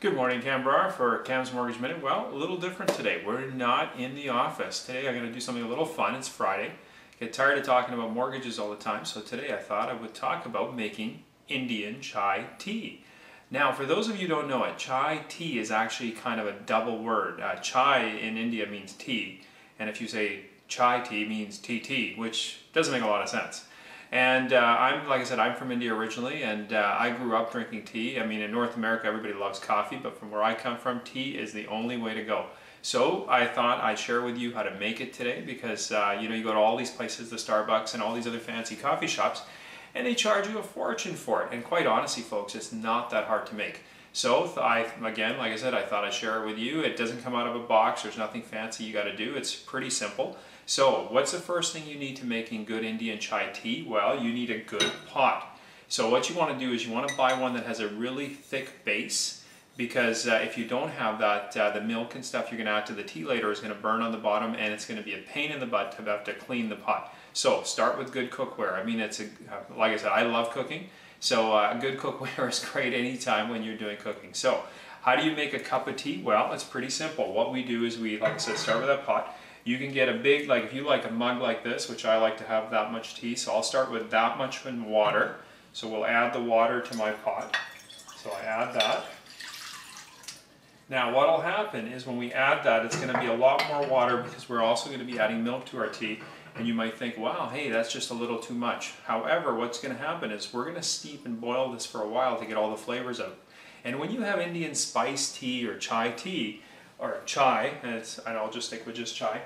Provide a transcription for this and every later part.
Good morning, Canada, for Kam's Mortgage Minute. Well, a little different today. We're not in the office. Today I'm going to do something a little fun. It's Friday. Get tired of talking about mortgages all the time, so today I thought I would talk about making Indian chai tea. Now, for those of you who don't know it, chai tea is actually kind of a double word. Uh, chai in India means tea, and if you say chai tea means TT, which doesn't make a lot of sense. And uh, I'm, like I said, I'm from India originally, and uh, I grew up drinking tea. I mean, in North America, everybody loves coffee, but from where I come from, tea is the only way to go. So I thought I'd share with you how to make it today because, uh, you know, you go to all these places, the Starbucks and all these other fancy coffee shops, and they charge you a fortune for it. And quite honestly, folks, it's not that hard to make. So I, again, like I said, I thought I'd share it with you. It doesn't come out of a box. There's nothing fancy you got to do. It's pretty simple. So what's the first thing you need to making good Indian chai tea? Well, you need a good pot. So what you want to do is you want to buy one that has a really thick base because uh, if you don't have that, uh, the milk and stuff you're going to add to the tea later is going to burn on the bottom and it's going to be a pain in the butt to have to clean the pot. So start with good cookware. I mean, it's a, uh, like I said, I love cooking. So uh, good cookware is great anytime when you're doing cooking. So how do you make a cup of tea? Well, it's pretty simple. What we do is we, like I said, start with a pot. You can get a big, like if you like a mug like this, which I like to have that much tea, so I'll start with that much in water. So we'll add the water to my pot. So I add that. Now what will happen is when we add that, it's going to be a lot more water because we're also going to be adding milk to our tea. And you might think, wow, hey, that's just a little too much. However, what's going to happen is we're going to steep and boil this for a while to get all the flavors out. And when you have Indian spice tea or chai tea, or chai, and, and I'll just stick with just chai,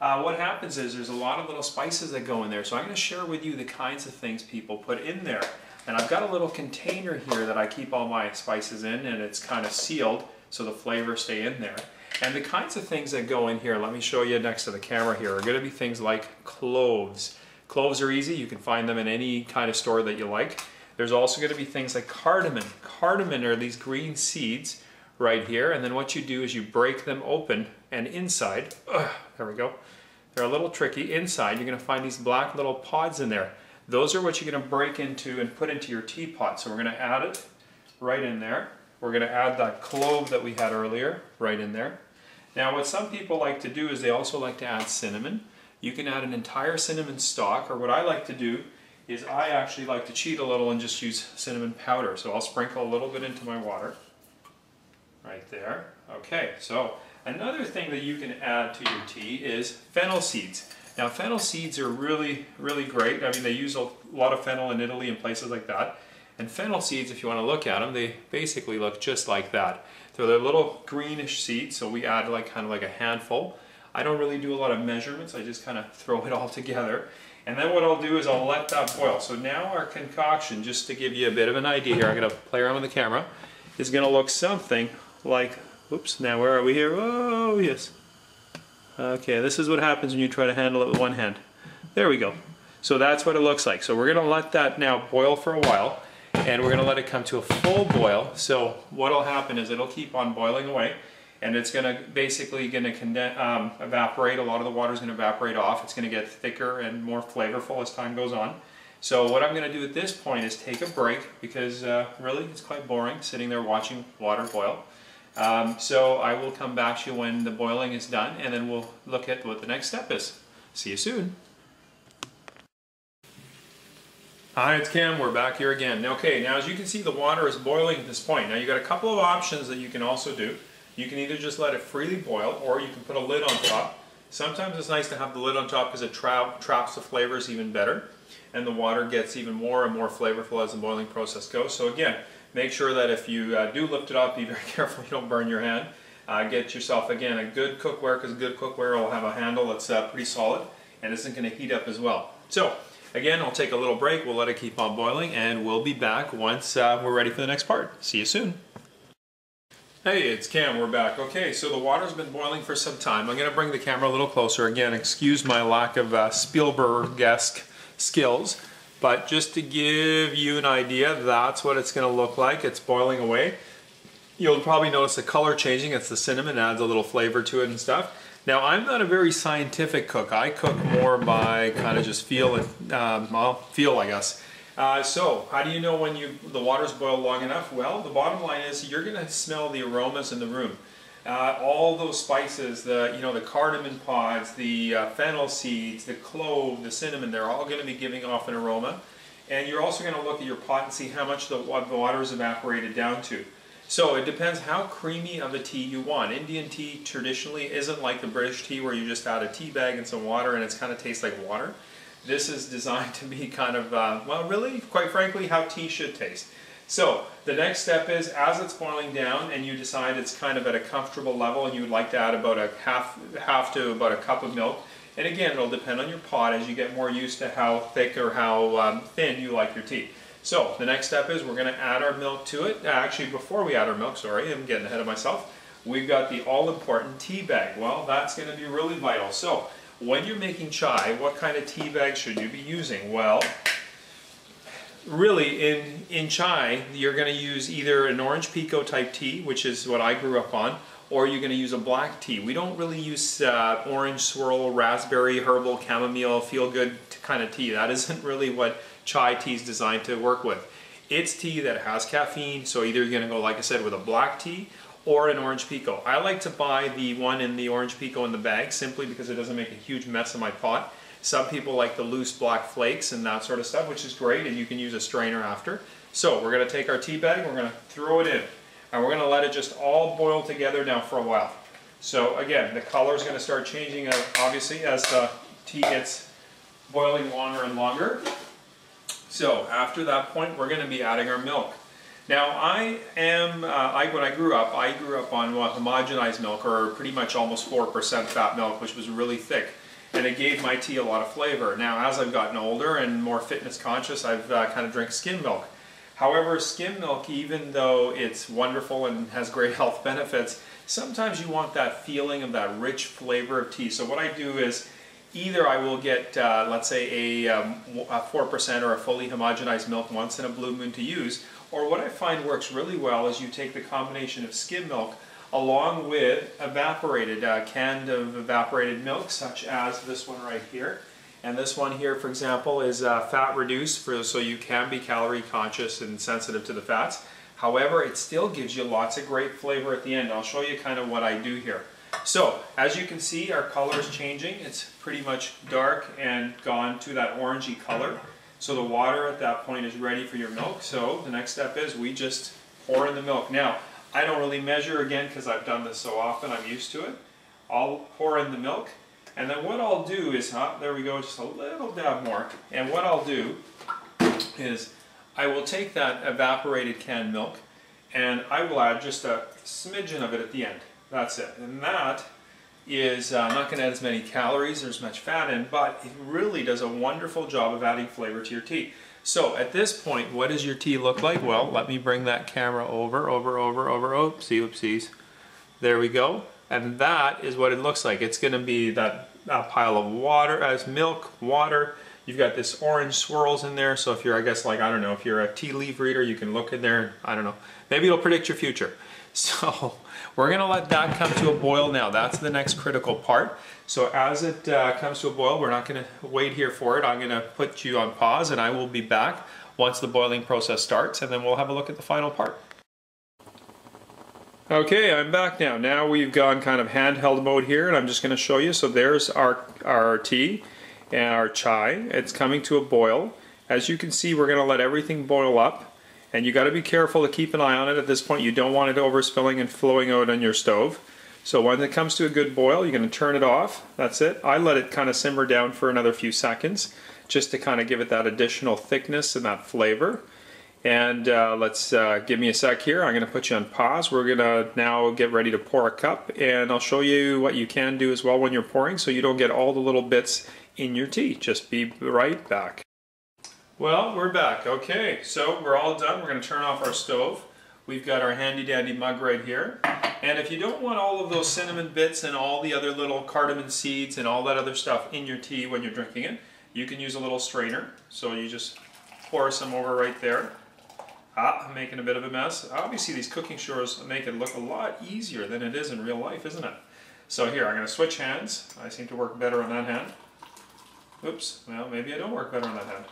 uh, what happens is there's a lot of little spices that go in there. So I'm going to share with you the kinds of things people put in there. And I've got a little container here that I keep all my spices in and it's kind of sealed so the flavors stay in there. And the kinds of things that go in here, let me show you next to the camera here, are going to be things like cloves. Cloves are easy. You can find them in any kind of store that you like. There's also going to be things like cardamom. Cardamom are these green seeds right here. And then what you do is you break them open and inside, there we go, they're a little tricky. Inside, you're gonna find these black little pods in there. Those are what you're gonna break into and put into your teapot. So we're gonna add it right in there. We're gonna add that clove that we had earlier right in there. Now what some people like to do is they also like to add cinnamon. You can add an entire cinnamon stalk, or what I like to do is I actually like to cheat a little and just use cinnamon powder. So I'll sprinkle a little bit into my water right there. Okay, so another thing that you can add to your tea is fennel seeds. Now fennel seeds are really, really great. I mean, they use a lot of fennel in Italy and places like that. And fennel seeds, if you want to look at them, they basically look just like that. So they're little greenish seeds, so we add like kind of like a handful. I don't really do a lot of measurements, I just kind of throw it all together. And then what I'll do is I'll let that boil. So now our concoction, just to give you a bit of an idea here, I'm going to play around with the camera, is going to look something like, oops, now where are we here? Oh, yes. Okay, this is what happens when you try to handle it with one hand. There we go. So that's what it looks like. So we're going to let that now boil for a while and we're going to let it come to a full boil. So what will happen is it'll keep on boiling away and it's going to basically going to um, evaporate. A lot of the water is going to evaporate off. It's going to get thicker and more flavorful as time goes on. So what I'm going to do at this point is take a break because uh, really it's quite boring sitting there watching water boil. Um, so I will come back to you when the boiling is done and then we'll look at what the next step is. See you soon. Hi, it's Kam. We're back here again. Okay, now as you can see the water is boiling at this point. Now you've got a couple of options that you can also do. You can either just let it freely boil or you can put a lid on top. Sometimes it's nice to have the lid on top because it tra traps the flavors even better and the water gets even more and more flavorful as the boiling process goes. So again, Make sure that if you uh, do lift it up, be very careful you don't burn your hand. Uh, get yourself, again, a good cookware, because good cookware will have a handle that's uh, pretty solid and isn't going to heat up as well. So, again, I'll take a little break, we'll let it keep on boiling, and we'll be back once uh, we're ready for the next part. See you soon. Hey, it's Kam, we're back. Okay, so the water's been boiling for some time. I'm going to bring the camera a little closer. Again, excuse my lack of uh, Spielberg-esque skills. But just to give you an idea, that's what it's going to look like. It's boiling away. You'll probably notice the color changing. It's the cinnamon, adds a little flavor to it and stuff. Now, I'm not a very scientific cook. I cook more by kind of just feel and, um, well, feel, I guess. Uh, so, how do you know when you the water's boiled long enough? Well, the bottom line is you're going to smell the aromas in the room. Uh, all those spices, the you know the cardamom pods, the uh, fennel seeds, the clove, the cinnamon, they're all going to be giving off an aroma. And you're also going to look at your pot and see how much the, the water is evaporated down to. So it depends how creamy of a tea you want. Indian tea traditionally isn't like the British tea where you just add a tea bag and some water and it's kind of tastes like water. This is designed to be kind of, uh, well really, quite frankly, how tea should taste. So the next step is as it's boiling down and you decide it's kind of at a comfortable level and you would like to add about a half, half to about a cup of milk. And again, it'll depend on your pot as you get more used to how thick or how um, thin you like your tea. So the next step is we're going to add our milk to it. Actually, before we add our milk, sorry, I'm getting ahead of myself. We've got the all-important tea bag. Well, that's going to be really vital. So when you're making chai, what kind of tea bag should you be using? Well, really in, in chai, you're going to use either an orange pekoe type tea, which is what I grew up on, or you're going to use a black tea. We don't really use uh, orange swirl, raspberry, herbal, chamomile, feel-good kind of tea. That isn't really what chai tea is designed to work with. It's tea that has caffeine, so either you're to go, like I said, with a black tea or an orange pekoe. I like to buy the one in the orange pekoe in the bag simply because it doesn't make a huge mess in my pot. Some people like the loose black flakes and that sort of stuff, which is great, and you can use a strainer after. So we're to take our tea bag, we're to throw it in, and we're to let it just all boil together now for a while. So again, the color is to start changing uh, obviously as the tea gets boiling longer and longer. So after that point, we're going to be adding our milk. Now I am, uh, I, when I grew up, I grew up on well, homogenized milk or pretty much almost 4% fat milk, which was really thick. And it gave my tea a lot of flavor. Now as I've gotten older and more fitness conscious, I've uh, kind of drank skim milk. However, skim milk, even though it's wonderful and has great health benefits, sometimes you want that feeling of that rich flavor of tea. So what I do is either I will get, uh, let's say, a, um, 4% or a fully homogenized milk once in a blue moon to use, or what I find works really well is you take the combination of skim milk along with evaporated, uh, canned of evaporated milk, such as this one right here. And this one here, for example, is uh, fat reduced, for, so you can be calorie conscious and sensitive to the fats. However, it still gives you lots of great flavor at the end. I'll show you kind of what I do here. So, as you can see, our color is changing. It's pretty much dark and gone to that orangey color. So the water at that point is ready for your milk. So the next step is we just pour in the milk. Now, I don't really measure again because I've done this so often, I'm used to it. I'll pour in the milk. And then what I'll do is, huh, there we go, just a little dab more. And what I'll do is I will take that evaporated canned milk and I will add just a smidgen of it at the end. That's it. And that is uh, not going to add as many calories or as much fat in, but it really does a wonderful job of adding flavor to your tea. So at this point, what does your tea look like? Well, let me bring that camera over, over, over, over, oopsie, oopsies. There we go. And that is what it looks like. It's going to be that, that pile of water as milk, water. You've got this orange swirls in there. So if you're, I guess, like, I don't know, if you're a tea leaf reader, you can look in there. I don't know. Maybe it'll predict your future. So we're to let that come to a boil now. That's the next critical part. So as it uh, comes to a boil, we're not to wait here for it. I'm to put you on pause and I will be back once the boiling process starts and then we'll have a look at the final part. Okay, I'm back now. Now we've gone kind of handheld mode here and I'm just to show you. So there's our, our tea and our chai. It's coming to a boil. As you can see, we're to let everything boil up. And you got to be careful to keep an eye on it at this point. You don't want it overspilling and flowing out on your stove. So when it comes to a good boil, you're going to turn it off. That's it. I let it kind of simmer down for another few seconds just to kind of give it that additional thickness and that flavor. And uh, let's uh, give me a sec here. I'm going to put you on pause. We're going to now get ready to pour a cup and I'll show you what you can do as well when you're pouring so you don't get all the little bits in your tea. Just be right back. Well, we're back. Okay, so we're all done. We're going to turn off our stove. We've got our handy dandy mug right here. And if you don't want all of those cinnamon bits and all the other little cardamom seeds and all that other stuff in your tea when you're drinking it, you can use a little strainer. So you just pour some over right there. Ah, I'm making a bit of a mess. Obviously these cooking shows make it look a lot easier than it is in real life, isn't it? So here, I'm going to switch hands. I seem to work better on that hand. Oops, well maybe I don't work better on that hand.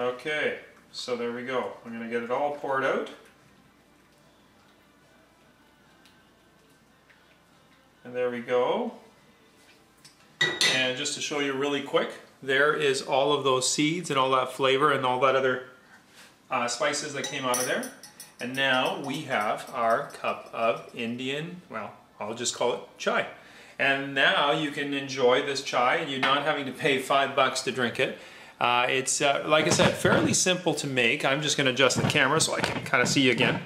Okay, so there we go. I'm going to get it all poured out. And there we go. And just to show you really quick, there is all of those seeds and all that flavor and all that other uh, spices that came out of there. And now we have our cup of Indian, well, I'll just call it chai. And now you can enjoy this chai and you're not having to pay five bucks to drink it. Uh, it's, uh, like I said, fairly simple to make. I'm just gonna adjust the camera so I can kind of see you again.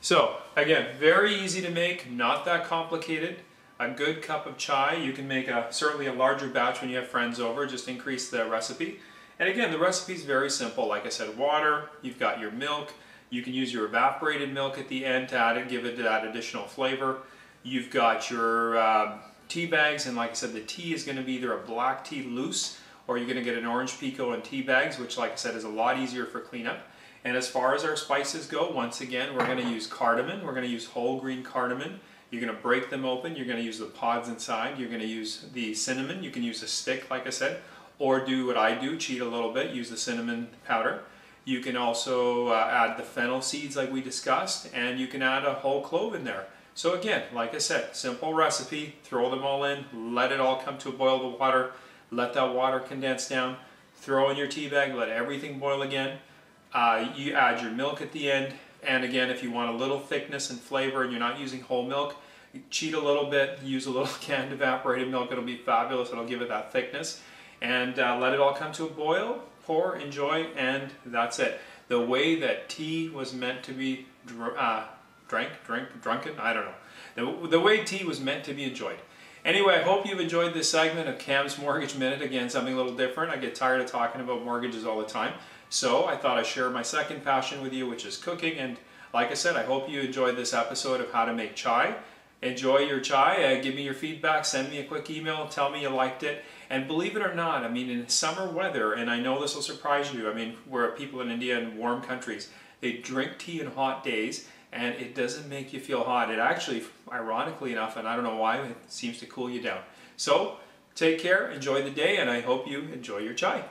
So, again, very easy to make, not that complicated. A good cup of chai, you can make a certainly a larger batch when you have friends over, just increase the recipe. And again, the recipe is very simple. Like I said, water, you've got your milk, you can use your evaporated milk at the end to add it, give it that additional flavor. You've got your uh, tea bags, and like I said, the tea is going to be either a black tea loose or you're going to get an orange pekoe and tea bags, which like I said is a lot easier for cleanup. And as far as our spices go, once again, we're going to use cardamom. We're going to use whole green cardamom. You're going to break them open. You're going to use the pods inside. You're going to use the cinnamon. You can use a stick, like I said, or do what I do, cheat a little bit, use the cinnamon powder. You can also uh, add the fennel seeds like we discussed, and you can add a whole clove in there. So again, like I said, simple recipe, throw them all in, let it all come to a boil of water, let that water condense down, throw in your tea bag, let everything boil again. Uh, you add your milk at the end, and again, if you want a little thickness and flavor and you're not using whole milk, cheat a little bit, use a little canned evaporated milk, it'll be fabulous, it'll give it that thickness. And uh, let it all come to a boil, pour, enjoy, and that's it. The way that tea was meant to be dr uh, drank, drink, drunken, I don't know. The, the way tea was meant to be enjoyed. Anyway, I hope you've enjoyed this segment of Kam's Mortgage Minute. Again, something a little different. I get tired of talking about mortgages all the time. So I thought I'd share my second passion with you, which is cooking. And like I said, I hope you enjoyed this episode of how to make chai. Enjoy your chai. Uh, give me your feedback. Send me a quick email. Tell me you liked it. And believe it or not, I mean, in summer weather, and I know this will surprise you, I mean, we're people in India and warm countries, they drink tea in hot days and it doesn't make you feel hot. It actually, ironically enough, and I don't know why, it seems to cool you down. So, take care, enjoy the day, and I hope you enjoy your chai.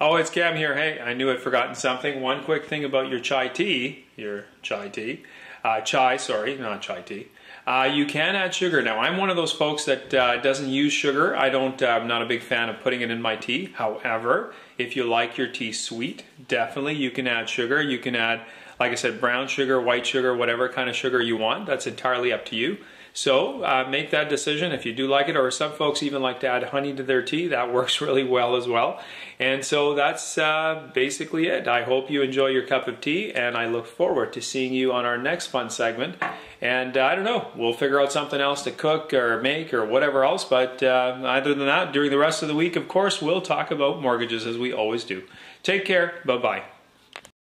Oh, it's Kam here. Hey, I knew I'd forgotten something. One quick thing about your chai tea, your chai tea, uh, chai, sorry, not chai tea. Uh, you can add sugar. Now, I'm one of those folks that uh, doesn't use sugar. I don't. Uh, I'm not a big fan of putting it in my tea. However, if you like your tea sweet, definitely you can add sugar. You can add, like I said, brown sugar, white sugar, whatever kind of sugar you want. That's entirely up to you. So uh, make that decision if you do like it, or some folks even like to add honey to their tea. That works really well as well. And so that's uh, basically it. I hope you enjoy your cup of tea, and I look forward to seeing you on our next fun segment. And uh, I don't know, we'll figure out something else to cook or make or whatever else. But uh, other than that, during the rest of the week, of course, we'll talk about mortgages as we always do. Take care. Bye bye.